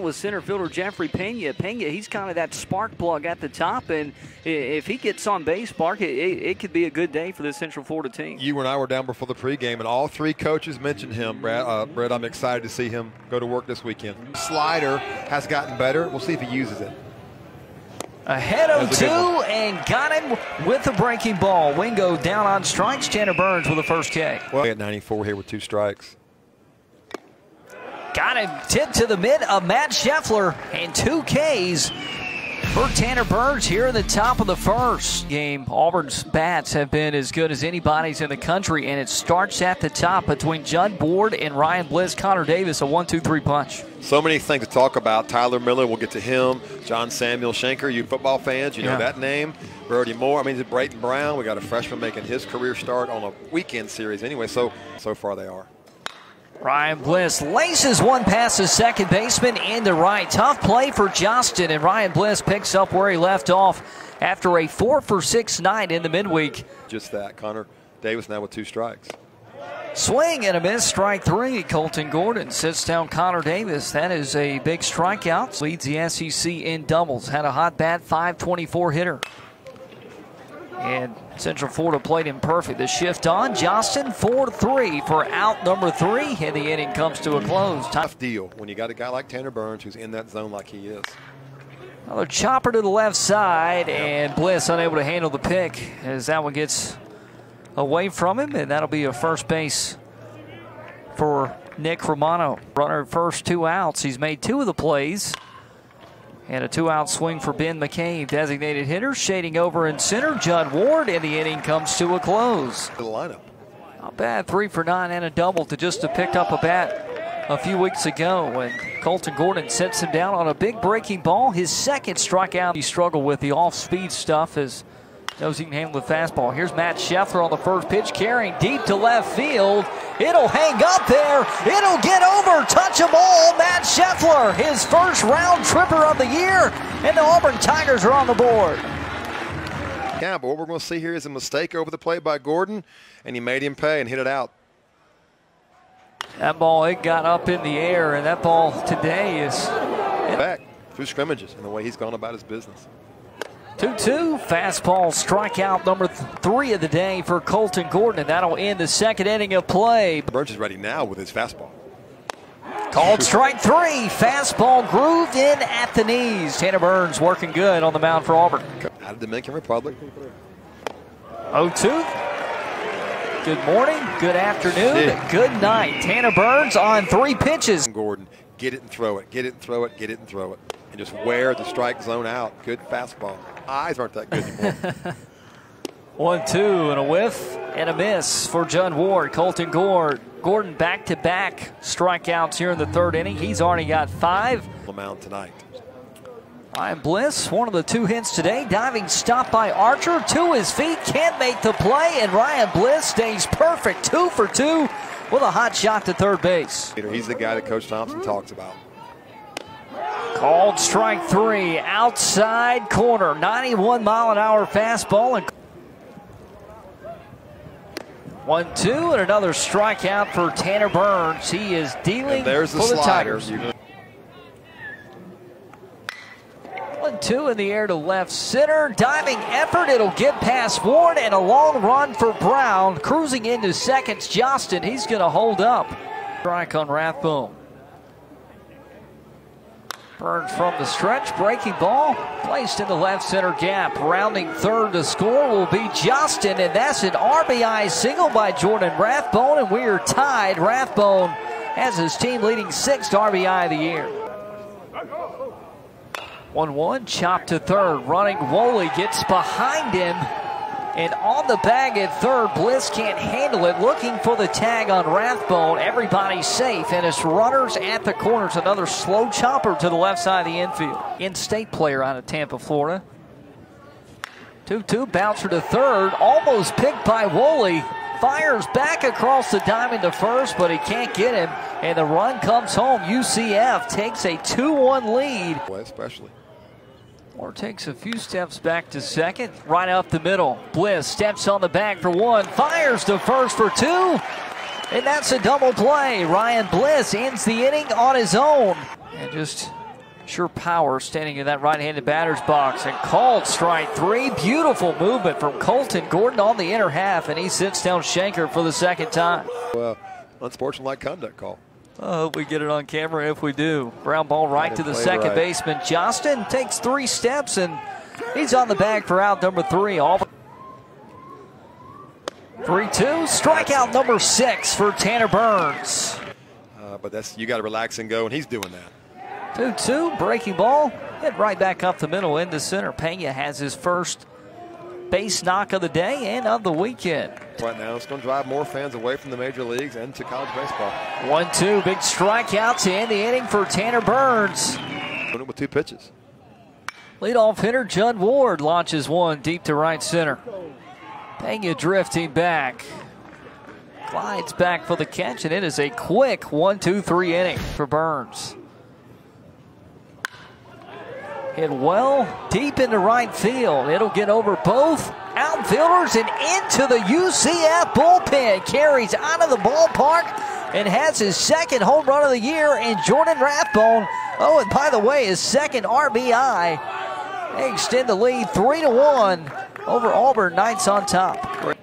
with center fielder Jeffrey Pena. Pena, he's kind of that spark plug at the top, and if he gets on base, Spark, it, it, could be a good day for the Central Florida team. You and I were down before the pregame, and all three coaches mentioned him. Brad, uh, Brad, I'm excited to see him go to work this weekend. Slider has gotten better. We'll see if he uses it. Ahead of two and got him with the breaking ball. Wingo down on strikes. Tanner Burns with the first K. Well, at 94 here with two strikes. Got him tipped to the mid of Matt Scheffler and two Ks for Tanner Burns here in the top of the first game. Auburn's bats have been as good as anybody's in the country, and it starts at the top between Judd Ward and Ryan Bliss. Connor Davis, a one-two-three punch. So many things to talk about. Tyler Miller, we'll get to him. John Samuel Shenker, you football fans, you know yeah. that name. Brody Moore, I mean, Brayton Brown. We got a freshman making his career start on a weekend series anyway. So, so far they are. Ryan Bliss laces one past the second baseman into right. Tough play for Johnston, and Ryan Bliss picks up where he left off after a four for six night in the midweek. Just that. Connor Davis now with two strikes. Swing and a miss, strike three. Colton Gordon sits down Connor Davis. That is a big strikeout. Leads the SEC in doubles. Had a hot bat, 524 hitter. And Central Florida played him perfect. The shift on. Johnston 4 3 for out number three. And the inning comes to a close. Tough deal when you got a guy like Tanner Burns who's in that zone like he is. Another chopper to the left side, and Bliss unable to handle the pick as that one gets away from him, and that'll be a first base for Nick Romano. Runner first two outs. He's made two of the plays. And a two-out swing for Ben McCabe, designated hitter, shading over in center. Judd Ward, and the inning comes to a close. The lineup. Not bad, three for nine and a double to just to picked up a bat a few weeks ago when Colton Gordon sets him down on a big breaking ball. His second strikeout. He struggled with the off-speed stuff as knows he can handle the fastball. Here's Matt Scheffler on the first pitch, carrying deep to left field. It'll hang up there. It'll get over. Touch them all. Matt Scheffler, his first round tripper of the year, and the Auburn Tigers are on the board. Yeah, but what we're going to see here is a mistake over the plate by Gordon, and he made him pay and hit it out. That ball, it got up in the air, and that ball today is back through scrimmages and the way he's gone about his business. 2 2, fastball strikeout number th three of the day for Colton Gordon, and that'll end the second inning of play. Burns is ready now with his fastball. Called strike three, fastball grooved in at the knees. Tanner Burns working good on the mound for Auburn. Out of Dominican Republic. 0 2. Good morning, good afternoon, yeah. good night. Tanner Burns on three pitches. Gordon, get it and throw it, get it and throw it, get it and throw it. And just wear the strike zone out. Good fastball eyes aren't that good anymore. One, two, and a whiff and a miss for John Ward. Colton Gord. Gordon back to back strikeouts here in the third inning. He's already got five. Mound tonight. Ryan Bliss, one of the two hits today. Diving stop by Archer to his feet. Can't make the play, and Ryan Bliss stays perfect. Two for two with a hot shot to third base. He's the guy that Coach Thompson talks about. Called strike three, outside corner, 91 mile an hour fastball. And one, two, and another strikeout for Tanner Burns. He is dealing and there's the for the Tigers. One, two in the air to left center. Diving effort. It'll get past Ward and a long run for Brown. Cruising into seconds. Johnston, he's going to hold up. Strike on Rathbone. From the stretch, breaking ball, placed in the left center gap. Rounding third to score will be Justin, and that's an RBI single by Jordan Rathbone, and we are tied. Rathbone has his team leading sixth RBI of the year. 1 1, chop to third. Running Woolley gets behind him and on the bag at third, Bliss can't handle it. Looking for the tag on Rathbone. Everybody's safe, and it's runners at the corners. Another slow chopper to the left side of the infield. In-state player out of Tampa, Florida. 2-2, bouncer to third. Almost picked by Woolley. Fires back across the diamond to first, but he can't get him. And the run comes home. UCF takes a 2-1 lead. especially. Moore takes a few steps back to second, right up the middle. Bliss steps on the bag for one, fires to first for two, and that's a double play. Ryan Bliss ends the inning on his own. And just Sure power standing in that right handed batter's box and called strike three. Beautiful movement from Colton Gordon on the inner half, and he sits down Shenker for the second time. Uh, unsportsmanlike conduct call. I hope we get it on camera if we do. Ground ball right to the second right. baseman. Johnston takes three steps and he's on the bag for out number three. All 3 2. Strikeout number six for Tanner Burns. Uh, but that's you got to relax and go, and he's doing that. 2 2. Breaking ball. Hit right back up the middle into center. Pena has his first base knock of the day and of the weekend. Right now, it's going to drive more fans away from the major leagues and to college baseball. 1 2. Big strikeout to end the inning for Tanner Burns. Doing it with two pitches. Leadoff hitter Judd Ward launches one deep to right center. Pena drifting back. Glides back for the catch, and it is a quick one, two, three inning for Burns. Hit well deep into right field. It'll get over both outfielders and into the UCF bullpen. Carries out of the ballpark and has his second home run of the year in Jordan Rathbone. Oh, and by the way, his second RBI. They extend the lead three to one over Auburn Knights on top.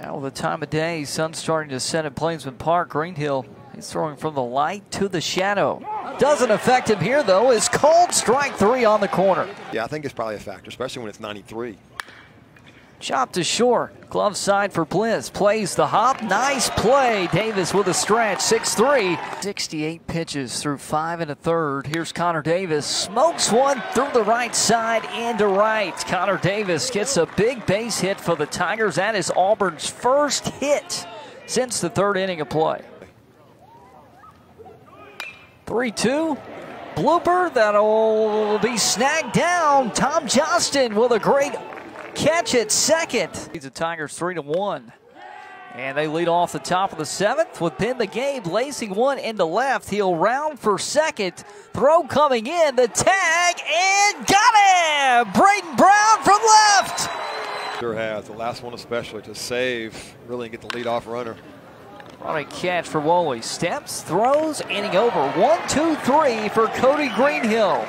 Now the time of day, sun's starting to set at Plainsman Park. Greenhill, he's throwing from the light to the shadow. Doesn't affect him here though. Is cold strike three on the corner. Yeah, I think it's probably a factor, especially when it's 93. Chop to short. Glove side for Bliss. Plays the hop. Nice play. Davis with a stretch. 6-3. 68 pitches through five and a third. Here's Connor Davis. Smokes one through the right side into right. Connor Davis gets a big base hit for the Tigers. That is Auburn's first hit since the third inning of play. 3-2. Blooper that'll be snagged down. Tom Johnston with a great catch at second. The Tigers three to one. And they lead off the top of the seventh with Ben the game lacing one into left. He'll round for second. Throw coming in. The tag and got him. Braden Brown from left. Sure has. The last one especially to save, really get the leadoff runner. On a catch for Woolley. Steps, throws, inning over. One, two, three for Cody Greenhill.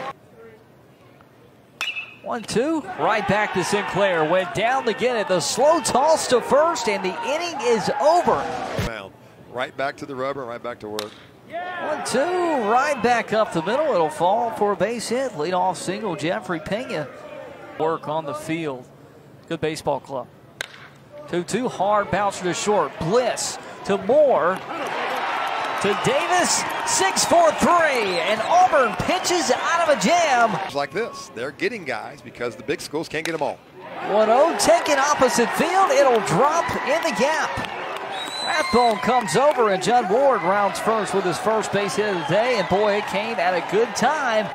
One, two, right back to Sinclair. Went down to get it. The slow toss to first, and the inning is over. Right back to the rubber, right back to work. One, two, right back up the middle. It'll fall for a base hit. Lead off single, Jeffrey Pena. Work on the field. Good baseball club. 2 2, hard bouncer to short. Bliss to Moore to Davis, 6 4 3, and Auburn pitches out of a jam. Like this. They're getting guys because the big schools can't get them all. 1 0, taken opposite field. It'll drop in the gap. Rathbone comes over, and Judd Ward rounds first with his first base hit of the day, and boy, it came at a good time.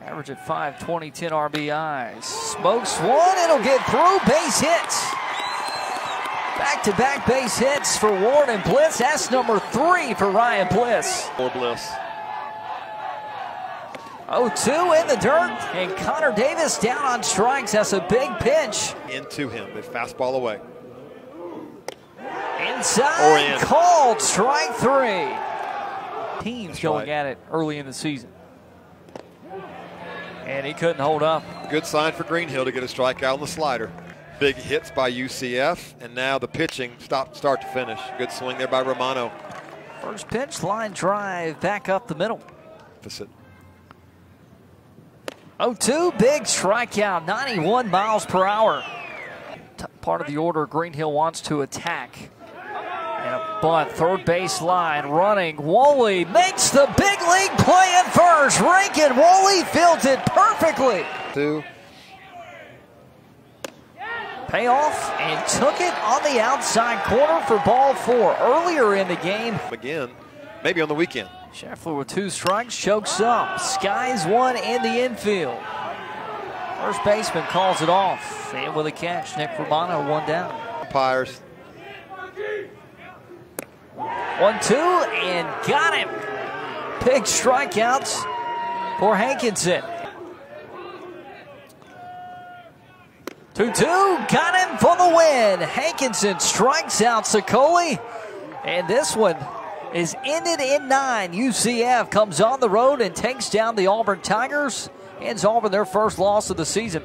Average at 520, 10 RBIs. Smokes one, it'll get through, base hits. Back to back base hits for Ward and Bliss. That's number three for Ryan Bliss. Or Bliss. 0 2 in the dirt, and Connor Davis down on strikes. That's a big pinch. Into him. They fastball away. Inside, in. called strike three. Teams That's going right. at it early in the season. And he couldn't hold up. Good sign for Greenhill to get a strikeout on the slider. Big hits by UCF, and now the pitching stop, start to finish. Good swing there by Romano. First pitch, line drive, back up the middle. Opposite. 0 2, big strikeout, 91 miles per hour. Part of the order Greenhill wants to attack. And a bunt, third base line, running. Woolley makes the big league play at first. Rankin Woolley fields it perfectly. Two. Payoff and took it on the outside corner for ball four. Earlier in the game, Again, maybe on the weekend. Scheffler with two strikes chokes up. Skies one in the infield. First baseman calls it off. And with a catch, Nick Romano one down. Umpires. One, two, and got him. Big strikeouts for Hankinson. 2 2, got him for the win. Hankinson strikes out Sicoli, and this one is ended in nine. UCF comes on the road and takes down the Auburn Tigers. Ends Auburn their first loss of the season.